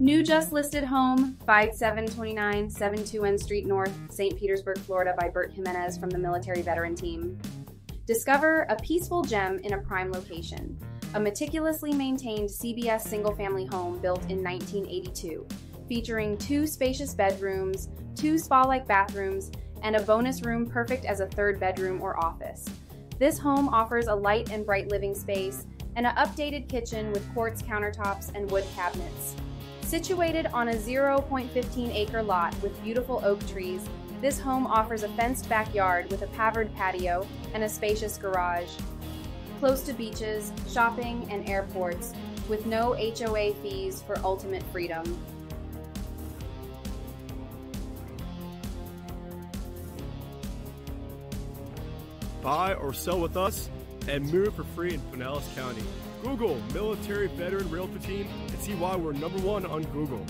New just listed home, 5729 72N Street North, St. Petersburg, Florida, by Bert Jimenez from the military veteran team. Discover a peaceful gem in a prime location. A meticulously maintained CBS single family home built in 1982, featuring two spacious bedrooms, two spa like bathrooms, and a bonus room perfect as a third bedroom or office. This home offers a light and bright living space and an updated kitchen with quartz countertops and wood cabinets. Situated on a 0.15 acre lot with beautiful oak trees, this home offers a fenced backyard with a pavered patio and a spacious garage. Close to beaches, shopping, and airports, with no HOA fees for ultimate freedom. Buy or sell with us and move for free in Pinellas County. Google Military Veteran Realty Team and see why we're number one on Google.